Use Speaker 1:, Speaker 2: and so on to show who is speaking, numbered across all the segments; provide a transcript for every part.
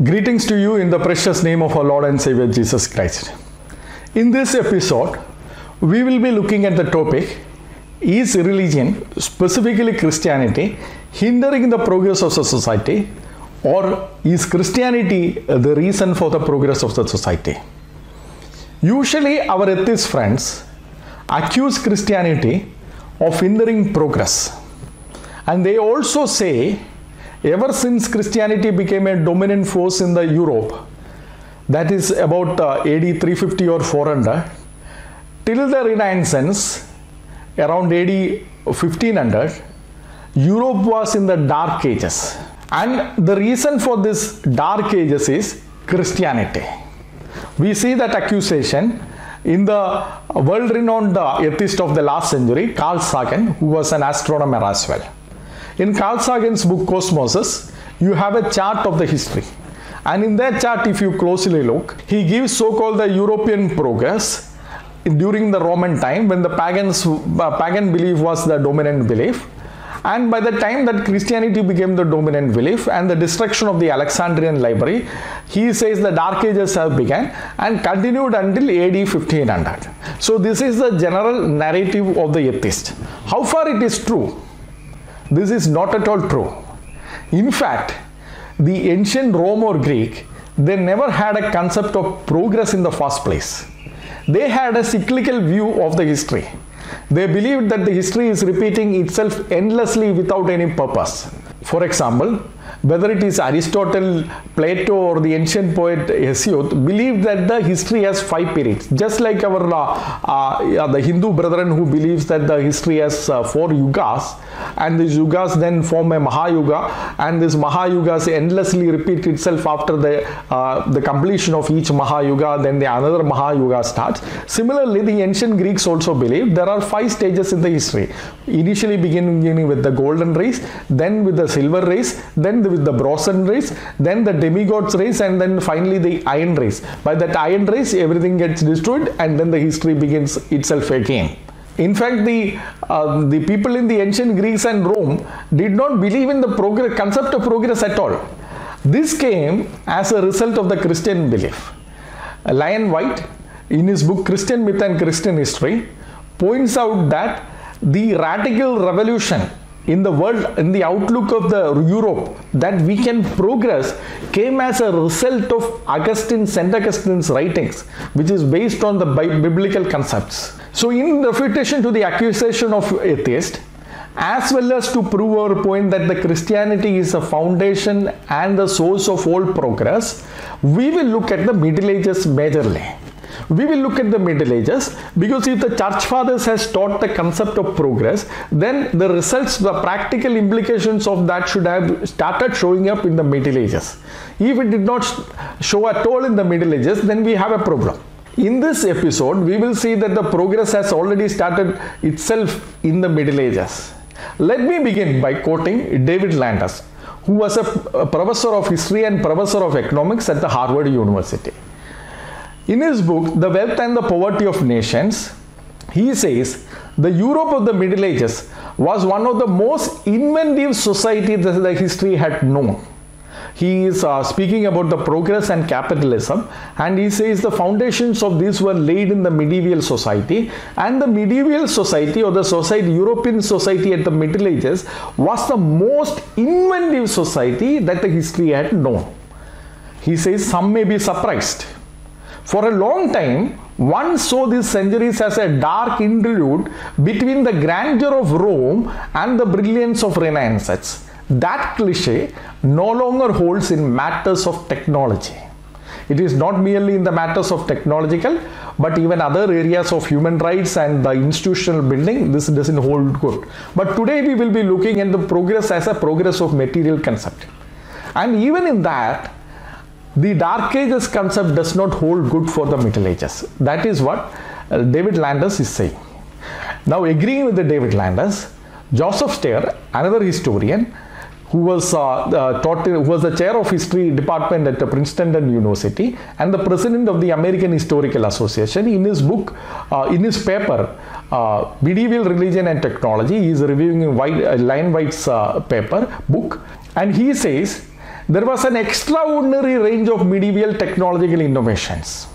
Speaker 1: Greetings to you in the precious name of our Lord and Savior Jesus Christ. In this episode, we will be looking at the topic Is religion, specifically Christianity, hindering the progress of the society, or is Christianity the reason for the progress of the society? Usually, our atheist friends accuse Christianity of hindering progress, and they also say ever since Christianity became a dominant force in the Europe, that is about uh, AD 350 or 400, till the Renaissance, around AD 1500, Europe was in the dark ages. And the reason for this dark ages is Christianity. We see that accusation in the world renowned uh, atheist of the last century, Carl Sagan, who was an astronomer as well. In Carl Sagan's book Cosmos, you have a chart of the history. And in that chart, if you closely look, he gives so called the European progress during the Roman time when the pagans, uh, pagan belief was the dominant belief. And by the time that Christianity became the dominant belief and the destruction of the Alexandrian library, he says the Dark Ages have begun and continued until AD 1500. So this is the general narrative of the atheist. How far it is true? This is not at all true. In fact, the ancient Rome or Greek, they never had a concept of progress in the first place. They had a cyclical view of the history. They believed that the history is repeating itself endlessly without any purpose. For example, whether it is Aristotle, Plato, or the ancient poet Hesiod, believed that the history has five periods. Just like our uh, uh, the Hindu brethren who believes that the history has uh, four yugas, and these yugas then form a Mahayuga, and this Mahayugas endlessly repeat itself after the uh, the completion of each Mahayuga. Then the another Mahayuga starts. Similarly, the ancient Greeks also believed there are five stages in the history. Initially, beginning with the golden race, then with the silver race, then with the bronze race, then the demigods race, and then finally the iron race. By that iron race, everything gets destroyed, and then the history begins itself again. In fact, the uh, the people in the ancient Greece and Rome did not believe in the progress, concept of progress at all. This came as a result of the Christian belief. Lynn White, in his book Christian Myth and Christian History, points out that the radical revolution in the world, in the outlook of the Europe, that we can progress came as a result of Augustine, St. Augustine's writings, which is based on the biblical concepts. So, in refutation to the accusation of atheist, as well as to prove our point that the Christianity is a foundation and the source of all progress, we will look at the Middle Ages majorly we will look at the middle ages because if the church fathers has taught the concept of progress then the results the practical implications of that should have started showing up in the middle ages. If it did not show at all in the middle ages then we have a problem. In this episode we will see that the progress has already started itself in the middle ages. Let me begin by quoting david landes who was a, professor of history and professor of economics at the harvard university in his book, The Wealth and the Poverty of Nations, he says the Europe of the Middle Ages was one of the most inventive societies that the history had known. He is uh, speaking about the progress and capitalism, and he says the foundations of this were laid in the medieval society, and the medieval society or the society, European society at the Middle Ages, was the most inventive society that the history had known. He says some may be surprised for a long time, one saw these centuries as a dark interlude between the grandeur of Rome and the brilliance of Renaissance. That cliche no longer holds in matters of technology. It is not merely in the matters of technological, but even other areas of human rights and the institutional building, this doesn't hold good. But today we will be looking at the progress as a progress of material concept. And even in that, the Dark Ages concept does not hold good for the Middle Ages. That is what uh, David Landes is saying. Now, agreeing with the David Landes, Joseph Strayer, another historian, who was uh, uh, taught who was the chair of history department at Princeton University and the president of the American Historical Association. In his book, uh, in his paper, uh, Medieval Religion and Technology, he is reviewing White, Lynn White's paper book, and he says there was an extraordinary range of medieval technological innovations.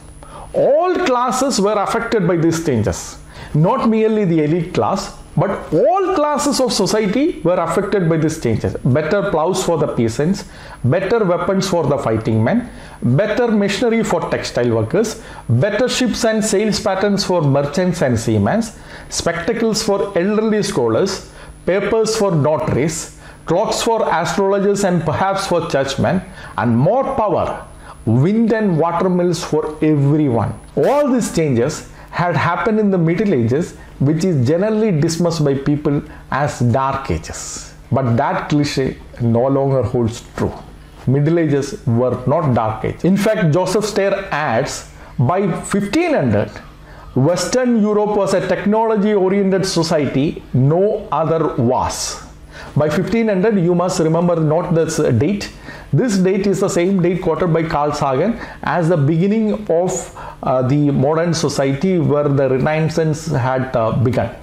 Speaker 1: All classes were affected by these changes, not merely the elite class, but all classes of society were affected by these changes. Better plows for the peasants, better weapons for the fighting men, better machinery for textile workers, better ships and sails patterns for merchants and seamen, spectacles for elderly scholars, papers for notaries, clocks for astrologers and perhaps for churchmen, and more power, wind and water mills for everyone. All these changes had happened in the Middle Ages, which is generally dismissed by people as Dark Ages. But that cliche no longer holds true. Middle Ages were not Dark Ages. In fact, Joseph Strayer adds by 1500, Western Europe was a technology oriented society, no other was. By 1500, you must remember not this date. This date is the same date quoted by Carl Sagan as the beginning of uh, the modern society where the Renaissance had uh, begun.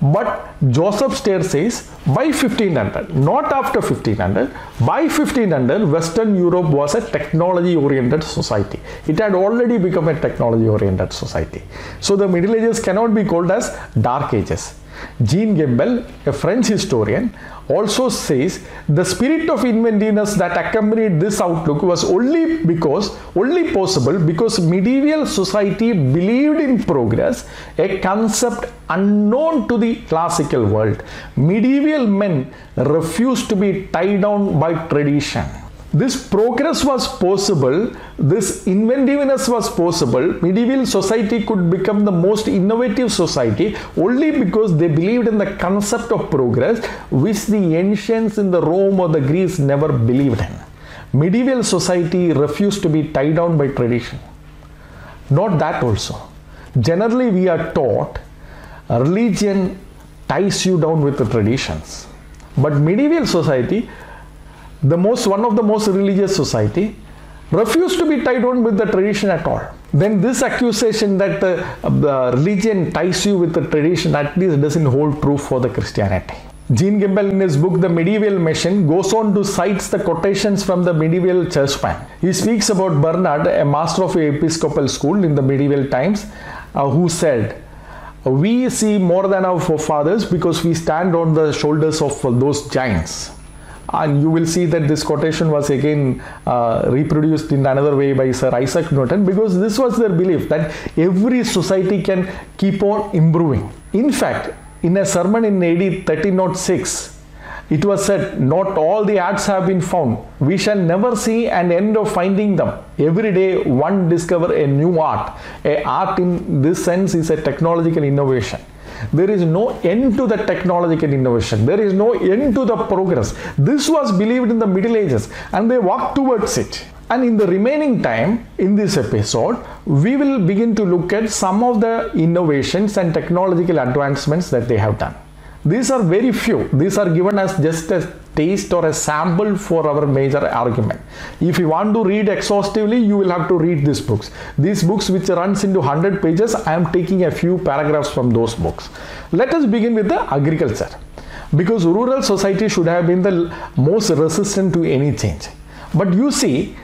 Speaker 1: But Joseph Strayer says by 1500, not after 1500, by 1500, Western Europe was a technology oriented society. It had already become a technology oriented society. So the Middle Ages cannot be called as Dark Ages. Jean Gimpel, a French historian, also says the spirit of inventiveness that accompanied this outlook was only because only possible because medieval society believed in progress a concept unknown to the classical world. Medieval men refused to be tied down by tradition this progress was possible, this inventiveness was possible. Medieval society could become the most innovative society only because they believed in the concept of progress, which the ancients in the Rome or the Greece never believed in. Medieval society refused to be tied down by tradition. Not that also. Generally, we are taught religion ties you down with the traditions. But medieval society the most one of the most religious society refused to be tied down with the tradition at all. Then this accusation that the, the religion ties you with the tradition at least doesn't hold true for the christianity. Jean Gimpel in his book The Medieval Machine goes on to cite the quotations from the medieval churchman. He speaks about Bernard, a master of a episcopal school in the medieval times, uh, who said, We see more than our forefathers because we stand on the shoulders of those giants and you will see that this quotation was again uh, reproduced in another way by Sir Isaac Newton because this was their belief that every society can keep on improving. In fact, in a sermon in AD 1306, it was said, Not all the arts have been found. We shall never see an end of finding them. Every day, one discover a new art. A art in this sense is a technological innovation there is no end to the technological innovation. There is no end to the progress. This was believed in the Middle Ages and they walked towards it. And in the remaining time in this episode, we will begin to look at some of the innovations and technological advancements that they have done. These are very few. These are given as just a taste or a sample for our major argument. If you want to read exhaustively, you will have to read these books. These books which runs into 100 pages, I am taking a few paragraphs from those books. Let us begin with the agriculture. Because rural society should have been the most resistant to any change. But you see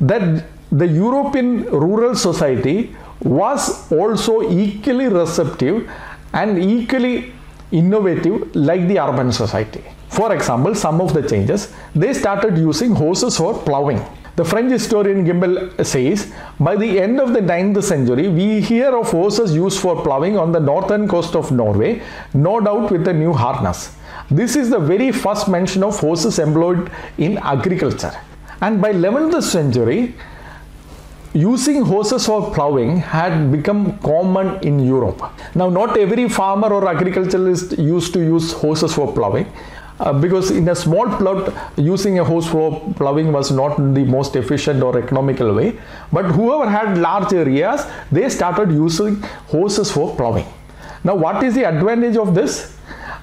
Speaker 1: that the European rural society was also equally receptive and equally innovative like the urban society. For example, some of the changes, they started using horses for plowing. The French historian Gimpel says, by the end of the 9th century, we hear of horses used for plowing on the northern coast of Norway, no doubt with a new harness. This is the very first mention of horses employed in agriculture. And by 11th century, using horses for plowing had become common in Europe. Now, not every farmer or agriculturalist used to use horses for plowing. Uh, because in a small plot using a horse for plowing was not the most efficient or economical way but whoever had large areas they started using horses for plowing now what is the advantage of this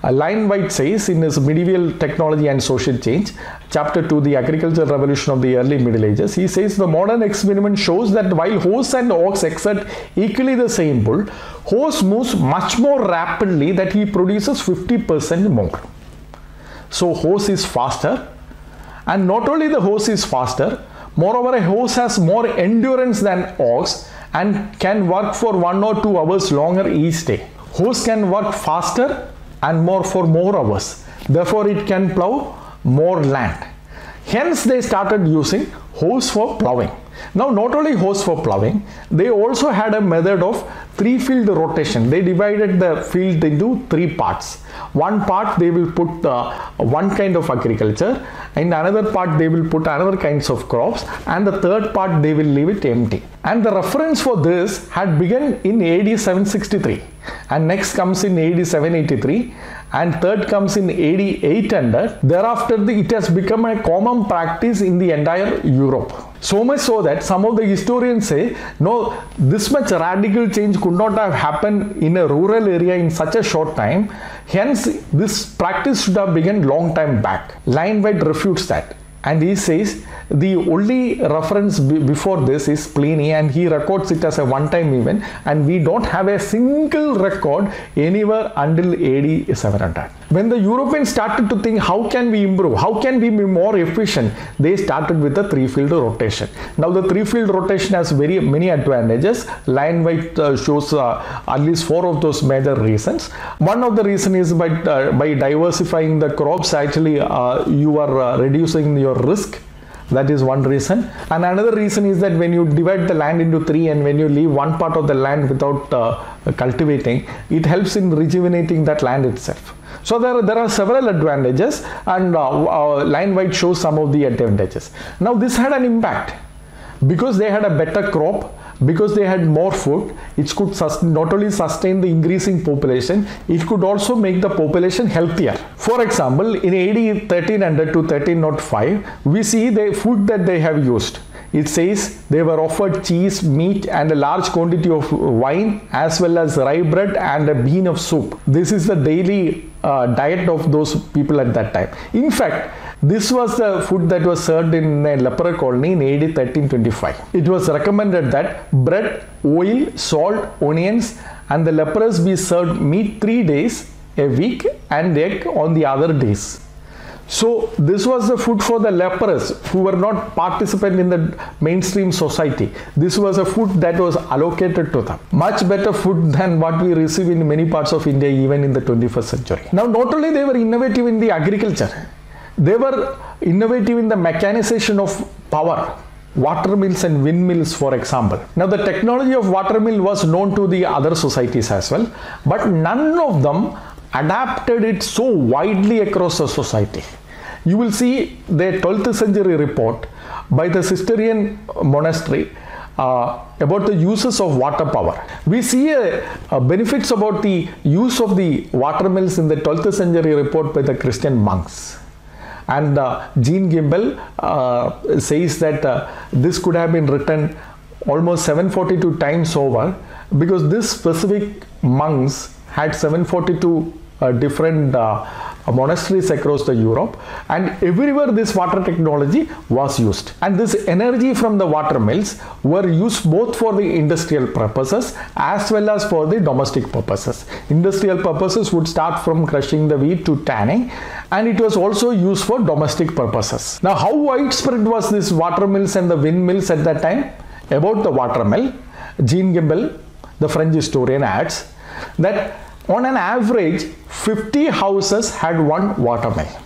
Speaker 1: Lynn White says in his Medieval Technology and Social Change, chapter 2, the agricultural revolution of the early Middle Ages, he says the modern experiment shows that while horse and ox exert equally the same pull, horse moves much more rapidly that he produces 50% more. So horse is faster And not only the horse is faster, moreover, a horse has more endurance than ox and can work for one or two hours longer each day. Horse can work faster and more for more hours. Therefore, it can plow more land. Hence, they started using horse for plowing. Now, not only horse for plowing, they also had a method of three field rotation. They divided the field into three parts. One part they will put uh, one kind of agriculture, and another part they will put another kinds of crops, and the third part they will leave it empty. And the reference for this had begun in AD 763, and next comes in AD 783 and third comes in AD 800. Thereafter, the, it has become a common practice in the entire Europe. So much so that some of the historians say, no, this much radical change could not have happened in a rural area in such a short time. Hence, this practice should have begun long time back. Lynn White refutes that and he says the only reference before this is Pliny and he records it as a one-time event and we don't have a single record anywhere until AD 700. When the Europeans started to think how can we improve, how can we be more efficient, they started with the three-field rotation. Now the three-field rotation has very many advantages. Lynn White uh, shows uh, at least four of those major reasons. One of the reason is by, uh, by diversifying the crops actually uh, you are uh, reducing your risk that is one reason. And another reason is that when you divide the land into three and when you leave one part of the land without uh, cultivating it helps in rejuvenating that land itself. So there, there are several advantages and uh, uh, Lynn White shows some of the advantages. Now this had an impact because they had a better crop because they had more food it could sustain, not only sustain the increasing population it could also make the population healthier. For example in AD 1300 to 1305 we see the food that they have used it says they were offered cheese, meat, and a large quantity of wine, as well as rye bread and a bean of soup. This is the daily uh, diet of those people at that time. In fact, this was the food that was served in a leper colony in AD 1325. It was recommended that bread, oil, salt, onions, and the lepers be served meat three days a week and egg on the other days. So this was the food for the lepers who were not participant in the mainstream society. This was a food that was allocated to them. Much better food than what we receive in many parts of India even in the 21st century. Now not only they were innovative in the agriculture, they were innovative in the mechanization of power water mills and windmills for example now the technology of water mill was known to the other societies as well but none of them adapted it so widely across the society you will see the 12th century report by the Cistercian monastery uh, about the uses of water power. We see a, a benefits about the use of the water mills in the 12th century report by the Christian monks and uh, Jean Gimpel uh, says that uh, this could have been written almost 742 times over because this specific monks had 742 uh, different uh, monasteries across the Europe and everywhere this water technology was used and this energy from the water mills were used both for the industrial purposes as well as for the domestic purposes. Industrial purposes would start from crushing the wheat to tanning and it was also used for domestic purposes. Now how widespread was this water mills and the windmills at that time? About the water mill, Jean Gimpel, the French historian adds that on an average 50 houses had one water mill.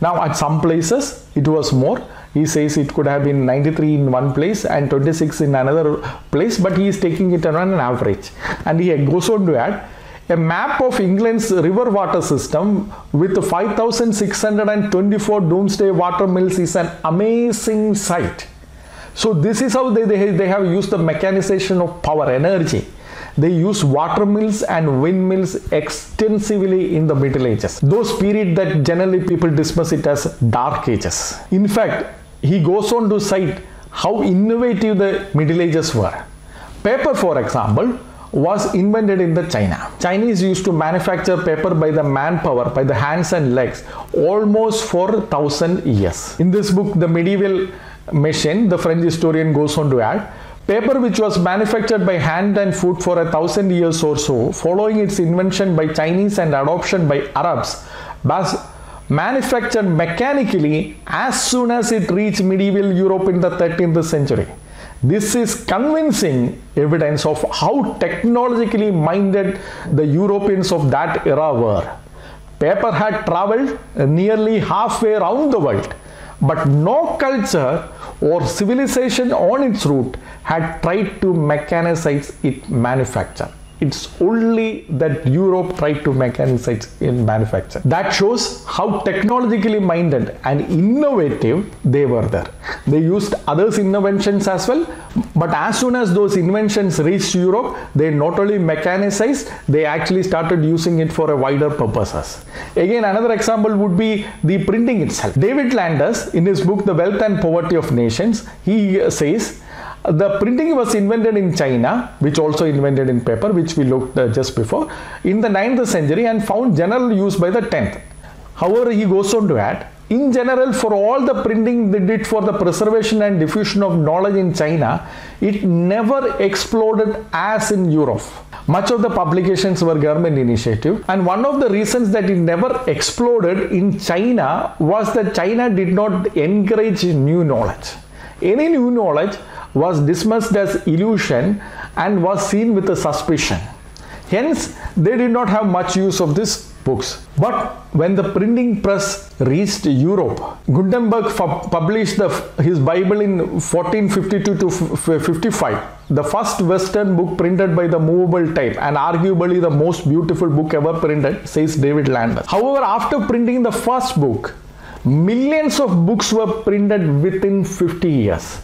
Speaker 1: Now at some places it was more. He says it could have been 93 in one place and 26 in another place but he is taking it on an average. And he goes on to add a map of England's river water system with 5624 Domesday water mills is an amazing sight. So this is how they, they, they have used the mechanization of power energy they used water mills and windmills extensively in the Middle Ages. Those period that generally people dismiss it as dark ages. In fact, he goes on to cite how innovative the Middle Ages were. Paper, for example, was invented in the China. Chinese used to manufacture paper by the manpower, by the hands and legs, almost for thousand years. In this book, The Medieval Machine, the French historian goes on to add, Paper which was manufactured by hand and foot for a thousand years or so, following its invention by Chinese and adoption by Arabs, was manufactured mechanically as soon as it reached medieval Europe in the 13th century. This is convincing evidence of how technologically minded the Europeans of that era were. Paper had traveled nearly halfway around the world, but no culture or civilization on its route had tried to mechanicize its manufacture. It's only that Europe tried to mechanize in manufacture. That shows how technologically minded and innovative they were there. They used others' inventions as well, but as soon as those inventions reached Europe, they not only mechanized, they actually started using it for a wider purposes. Again, another example would be the printing itself. David Landes, in his book The Wealth and Poverty of Nations, he says the printing was invented in China, which also invented in paper, which we looked uh, just before, in the 9th century and found general use by the 10th. However, he goes on to add, in general, for all the printing they did for the preservation and diffusion of knowledge in China, it never exploded as in Europe. Much of the publications were government initiative, and one of the reasons that it never exploded in China was that China did not encourage new knowledge. Any new knowledge was dismissed as illusion and was seen with a suspicion. Hence, they did not have much use of these books. But when the printing press reached Europe, Gutenberg published the, his Bible in 1452 to 55, the first Western book printed by the movable type and arguably the most beautiful book ever printed, says David Landes. However, after printing the first book, millions of books were printed within 50 years.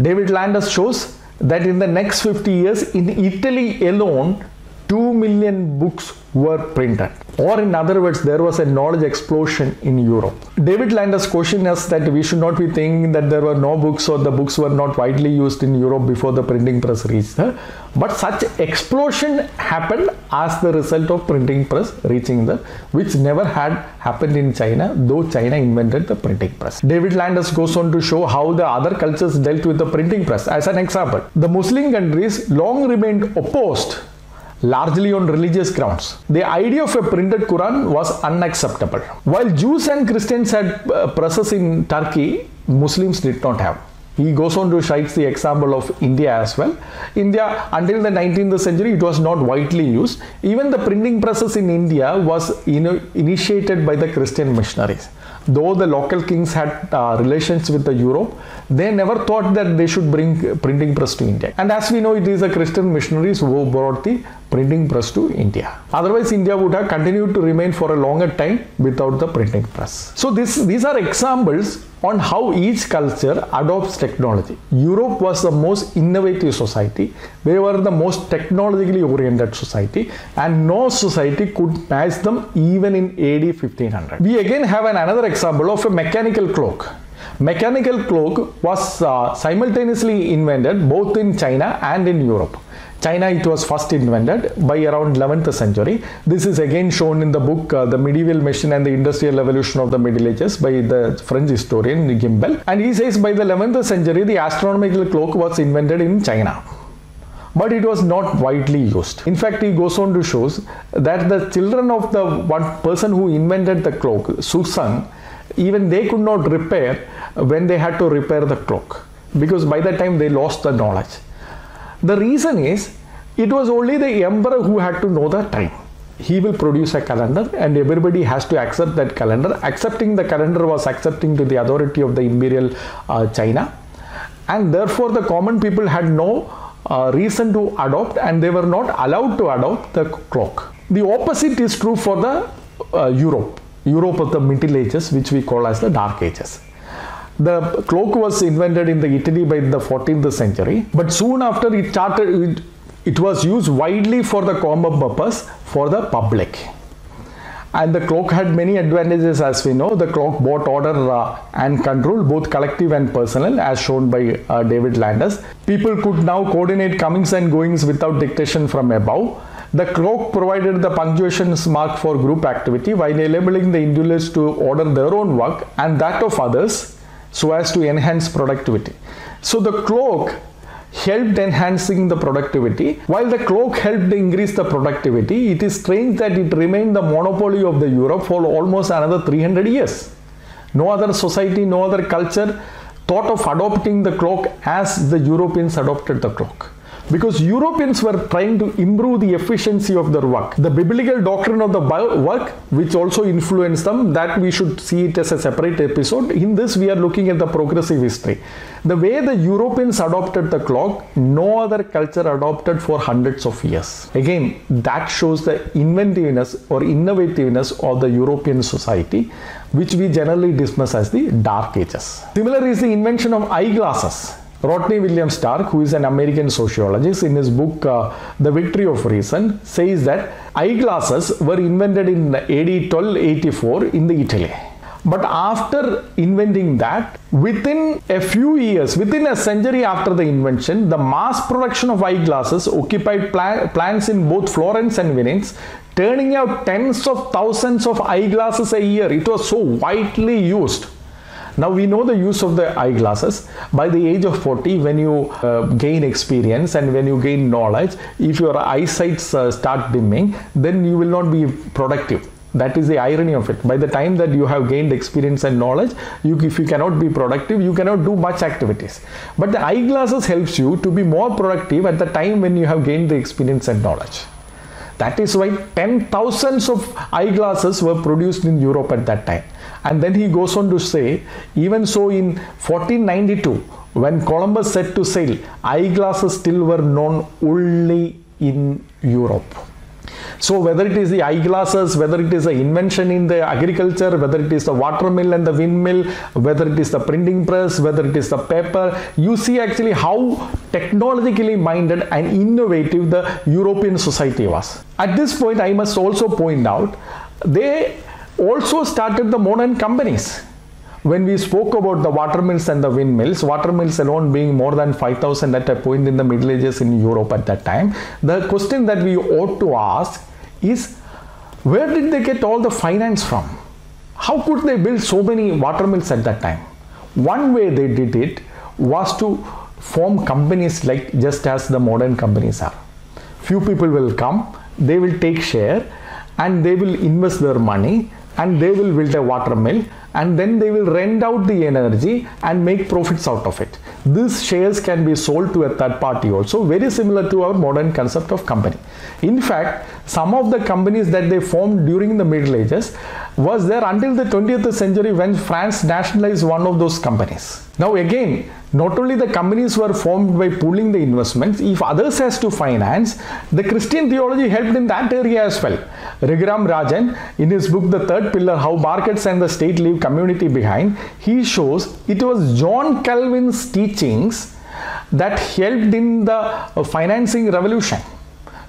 Speaker 1: David Landes shows that in the next 50 years in Italy alone 2 million books were printed. Or, in other words, there was a knowledge explosion in Europe. David Landes' question is that we should not be thinking that there were no books or the books were not widely used in Europe before the printing press reached there. But such explosion happened as the result of printing press reaching there, which never had happened in China, though China invented the printing press. David Landes goes on to show how the other cultures dealt with the printing press. As an example, the Muslim countries long remained opposed largely on religious grounds. The idea of a printed Quran was unacceptable. While Jews and Christians had uh, presses in Turkey, Muslims did not have. He goes on to cite the example of India as well. India, until the 19th century, it was not widely used. Even the printing presses in India was initiated by the Christian missionaries though the local kings had uh, relations with the Europe, they never thought that they should bring printing press to India. And as we know, it is the Christian missionaries who brought the printing press to India. Otherwise, India would have continued to remain for a longer time without the printing press. So this, these are examples on how each culture adopts technology. Europe was the most innovative society. They were the most technologically oriented society and no society could match them even in AD 1500. We again have an another example of a mechanical clock. Mechanical clock was uh, simultaneously invented both in China and in Europe. China it was first invented by around 11th century. This is again shown in the book uh, The Medieval Machine and the Industrial Revolution of the Middle Ages by the French historian Gimpel. And he says by the 11th century the astronomical clock was invented in China but it was not widely used. In fact, he goes on to shows that the children of the one person who invented the clock, Shushan, even they could not repair when they had to repair the clock because by that time they lost the knowledge. The reason is it was only the emperor who had to know the time. He will produce a calendar and everybody has to accept that calendar. Accepting the calendar was accepting to the authority of the imperial uh, China and therefore the common people had no uh, reason to adopt and they were not allowed to adopt the clock. The opposite is true for the uh, Europe, Europe of the Middle Ages which we call as the Dark Ages. The cloak was invented in the Italy by the 14th century, but soon after it started, it, it was used widely for the common purpose for the public. And the cloak had many advantages as we know. The cloak brought order uh, and control, both collective and personal, as shown by uh, David Landes. People could now coordinate comings and goings without dictation from above. The cloak provided the punctuation mark for group activity while enabling the individuals to order their own work and that of others so as to enhance productivity. So the cloak helped enhancing the productivity. While the clock helped increase the productivity, it is strange that it remained the monopoly of the Europe for almost another 300 years. No other society, no other culture thought of adopting the clock as the Europeans adopted the clock because Europeans were trying to improve the efficiency of their work. The biblical doctrine of the work, which also influenced them, that we should see it as a separate episode. In this, we are looking at the progressive history. The way the Europeans adopted the clock, no other culture adopted for hundreds of years. Again, that shows the inventiveness or innovativeness of the European society, which we generally dismiss as the Dark Ages. Similar is the invention of eyeglasses Rodney Williams-Stark, who is an American sociologist, in his book uh, The Victory of Reason, says that eyeglasses were invented in AD 1284 in the Italy. But after inventing that, within a few years, within a century after the invention, the mass production of eyeglasses occupied pla- plants in both Florence and Venice, turning out tens of thousands of eyeglasses a year. It was so widely used. Now we know the use of the eyeglasses. By the age of 40, when you uh, gain experience and when you gain knowledge, if your eyesight uh, start dimming, then you will not be productive. That is the irony of it. By the time that you have gained experience and knowledge, you, if you cannot be productive, you cannot do much activities. But the eyeglasses helps you to be more productive at the time when you have gained the experience and knowledge. That is why ten thousands of eyeglasses were produced in Europe at that time. And then he goes on to say, even so in 1492, when Columbus set to sail, eyeglasses still were known only in Europe. So whether it is the eyeglasses, whether it is the invention in the agriculture, whether it is the water mill and the windmill, whether it is the printing press, whether it is the paper, you see actually how technologically minded and innovative the European society was. At this point, I must also point out, they also started the modern companies. When we spoke about the watermills and the windmills, watermills alone being more than 5000 at a point in the Middle Ages in Europe at that time, the question that we ought to ask is where did they get all the finance from? How could they build so many watermills at that time? One way they did it was to form companies like just as the modern companies are. Few people will come, they will take share and they will invest their money and they will build a water mill and then they will rent out the energy and make profits out of it. These shares can be sold to a third party also, very similar to our modern concept of company. In fact, some of the companies that they formed during the Middle Ages was there until the 20th century when France nationalized one of those companies. Now again, not only the companies were formed by pooling the investments, if others has to finance, the Christian theology helped in that area as well. Raghuram Rajan, in his book The Third Pillar, How Markets and the State Leave Community Behind, he shows it was John Calvin's teachings that helped in the financing revolution.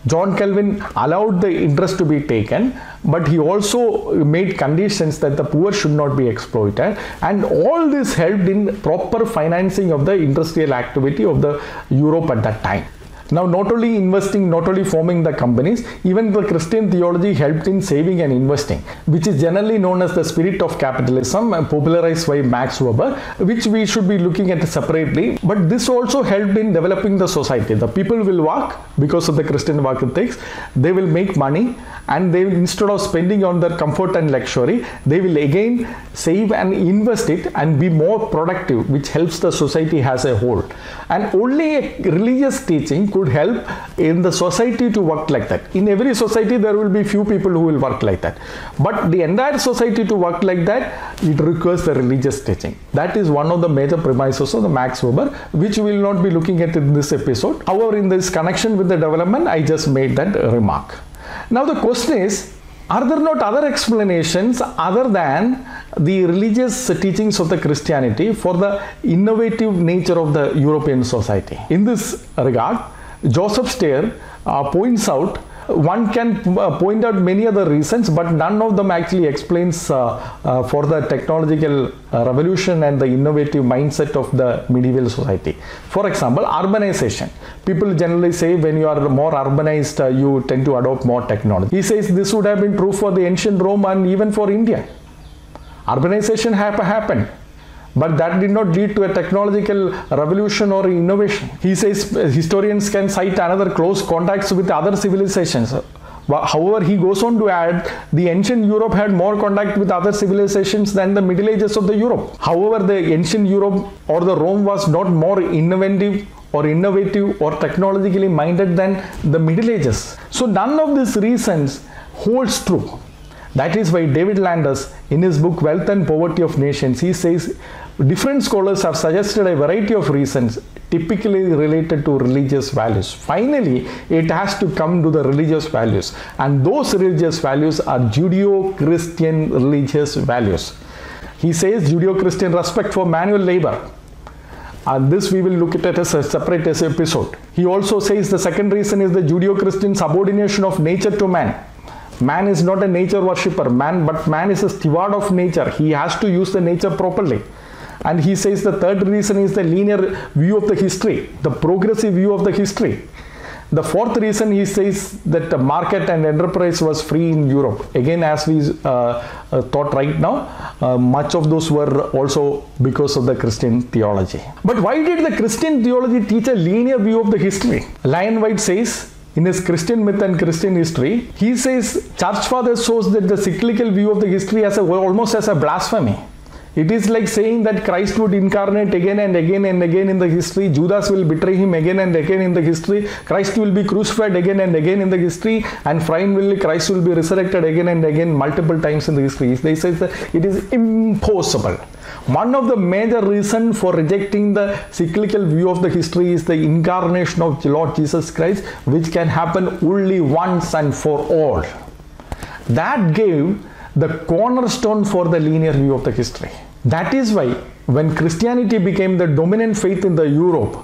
Speaker 1: John Calvin allowed the interest to be taken, but he also made conditions that the poor should not be exploited, and all this helped in proper financing of the industrial activity of the Europe at that time. Now, not only investing, not only forming the companies, even the Christian theology helped in saving and investing, which is generally known as the spirit of capitalism, uh, popularized by Max Weber, which we should be looking at separately. But this also helped in developing the society. The people will work because of the Christian work ethics, they will make money, and they will, instead of spending on their comfort and luxury, they will again save and invest it and be more productive, which helps the society as a whole. And only a religious teaching could help in the society to work like that. In every society, there will be few people who will work like that. But the entire society to work like that, it requires the religious teaching. That is one of the major premises of the Max Weber, which we will not be looking at in this episode. However, in this connection with the development, I just made that remark. Now the question is, are there not other explanations other than the religious teachings of the Christianity for the innovative nature of the European society? In this regard, Joseph Strayer uh, points out one can uh, point out many other reasons, but none of them actually explains uh, uh, for the technological uh, revolution and the innovative mindset of the medieval society. For example, urbanization. People generally say when you are more urbanized, uh, you tend to adopt more technology. He says this would have been true for the ancient Rome and even for India. Urbanization have happened but that did not lead to a technological revolution or innovation. He says uh, historians can cite another close contacts with other civilizations. However, he goes on to add the ancient Europe had more contact with other civilizations than the Middle Ages of the Europe. However, the ancient Europe or the Rome was not more innovative or innovative or technologically minded than the Middle Ages. So none of these reasons holds true. That is why David Landes in his book Wealth and Poverty of Nations he says different scholars have suggested a variety of reasons typically related to religious values. Finally, it has to come to the religious values and those religious values are Judeo-Christian religious values. He says Judeo-Christian respect for manual labor, and this we will look at it as a separate episode. He also says the second reason is the Judeo-Christian subordination of nature to man. Man is not a nature worshipper, man, but man is a steward of nature. He has to use the nature properly. And he says the third reason is the linear view of the history, the progressive view of the history. The fourth reason he says that the market and enterprise was free in Europe. Again, as we uh, uh, thought right now, uh, much of those were also because of the Christian theology. But why did the Christian theology teach a linear view of the history? Lynn White says in his Christian myth and Christian history, he says church fathers shows that the cyclical view of the history as a, almost as a blasphemy. It is like saying that Christ would incarnate again and again and again in the history. Judas will betray him again and again in the history. Christ will be crucified again and again in the history. And finally, Christ will be resurrected again and again multiple times in the history. They say that it is impossible. One of the major reasons for rejecting the cyclical view of the history is the incarnation of the Lord Jesus Christ, which can happen only once and for all. That gave the cornerstone for the linear view of the history. That is why when Christianity became the dominant faith in the Europe,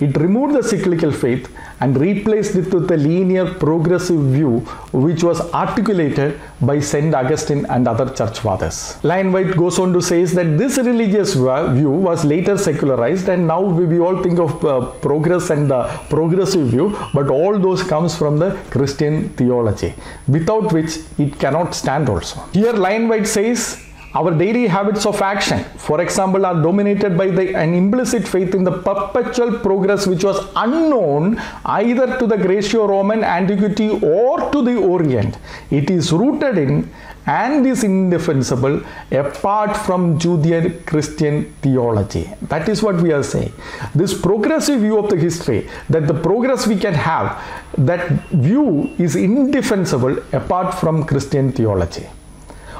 Speaker 1: it removed the cyclical faith and replaced it with the linear progressive view which was articulated by St. Augustine and other church fathers. Ellen White goes on to say that this religious view was later secularized and now we, all think of uh, progress and the progressive view but all those comes from the Christian theology without which it cannot stand also. Here Ellen White says our daily habits of action, for example, are dominated by the, an implicit faith in the perpetual progress which was unknown either to the Greco-Roman antiquity or to the Orient. It is rooted in and is indefensible apart from Judean-Christian theology. That is what we are saying. This progressive view of the history, that the progress we can have, that view is indefensible apart from Christian theology.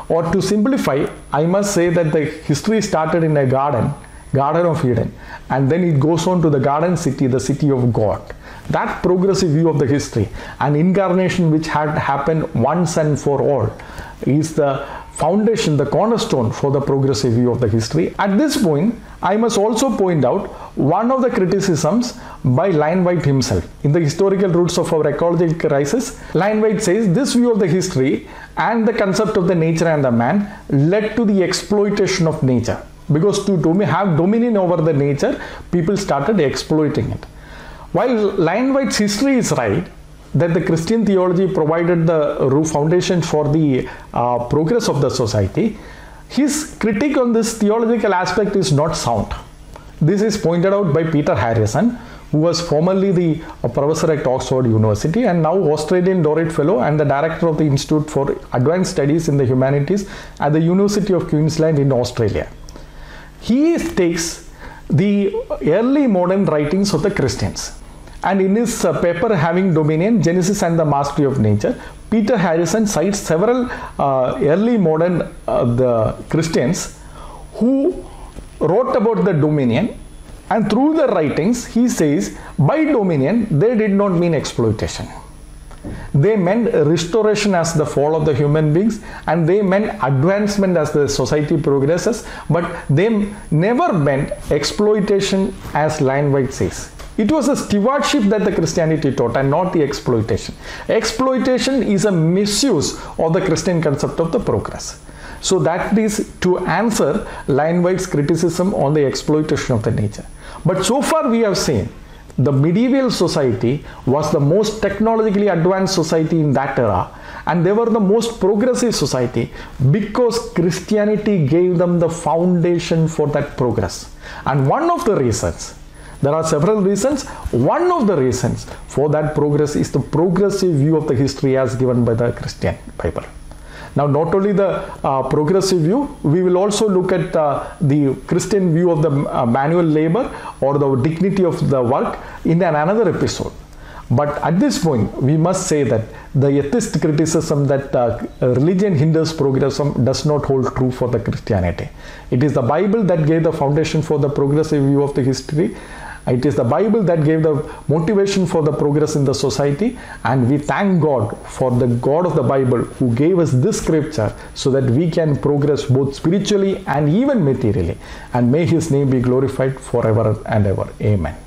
Speaker 1: Or to simplify, I must say that the history started in a garden, Garden of Eden, and then it goes on to the garden city, the city of God. That progressive view of the history, an incarnation which had happened once and for all, is the foundation, the cornerstone for the progressive view of the history. At this point, I must also point out one of the criticisms by Ellen White himself. In the historical roots of our ecological crisis, Ellen White says this view of the history and the concept of the nature and the man led to the exploitation of nature. Because to, have dominion over the nature, people started exploiting it. While Ellen White's history is right, that the Christian theology provided the foundation for the uh, progress of the society, his critique on this theological aspect is not sound. This is pointed out by Peter Harrison, who was formerly the uh, professor at Oxford University and now Australian Laureate Fellow and the director of the Institute for Advanced Studies in the Humanities at the University of Queensland in Australia. He takes the early modern writings of the Christians and in his uh, paper Having Dominion, Genesis and the Mastery of Nature, Peter Harrison cites several uh, early modern uh, the Christians who wrote about the dominion and through the writings he says by dominion they did not mean exploitation. They meant restoration as the fall of the human beings and they meant advancement as the society progresses but they never meant exploitation as Ellen White says. It was a stewardship that the Christianity taught and not the exploitation. Exploitation is a misuse of the Christian concept of the progress. So that is to answer Ellen criticism on the exploitation of the nature. But so far we have seen the medieval society was the most technologically advanced society in that era and they were the most progressive society because Christianity gave them the foundation for that progress. And one of the reasons there are several reasons. One of the reasons for that progress is the progressive view of the history as given by the Christian Bible. Now, not only the uh, progressive view, we will also look at uh, the Christian view of the uh, manual labor or the dignity of the work in another episode. But at this point, we must say that the atheist criticism that uh, religion hinders progressive does not hold true for the Christianity. It is the Bible that gave the foundation for the progressive view of the history. It is the Bible that gave the motivation for the progress in the society, and we thank God for the God of the Bible who gave us this scripture so that we can progress both spiritually and even materially. And may His name be glorified forever and ever. Amen.